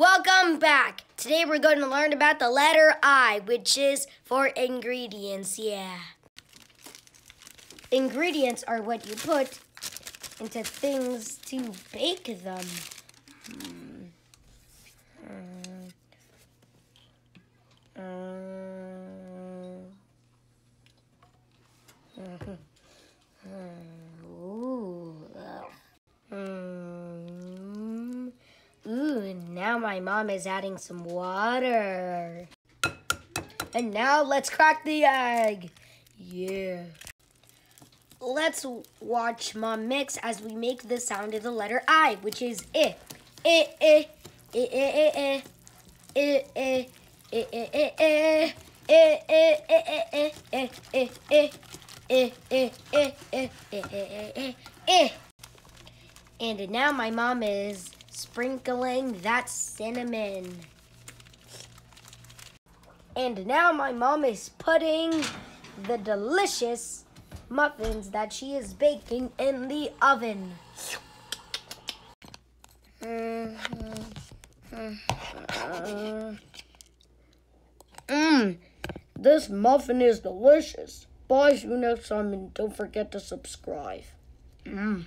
Welcome back. Today we're going to learn about the letter I, which is for ingredients. Yeah. Ingredients are what you put into things to bake them. Hmm. hmm. hmm. hmm. Ooh. Mm. Ooh, now my mom is adding some water. And now let's crack the egg. Yeah. Let's watch mom mix as we make the sound of the letter I, which is. I, I, I, I, I, I, I, I, I, I, and now my mom is sprinkling that cinnamon. And now my mom is putting the delicious muffins that she is baking in the oven. Mmm, this muffin is delicious. Bye, see you next time, and don't forget to subscribe. Mmm.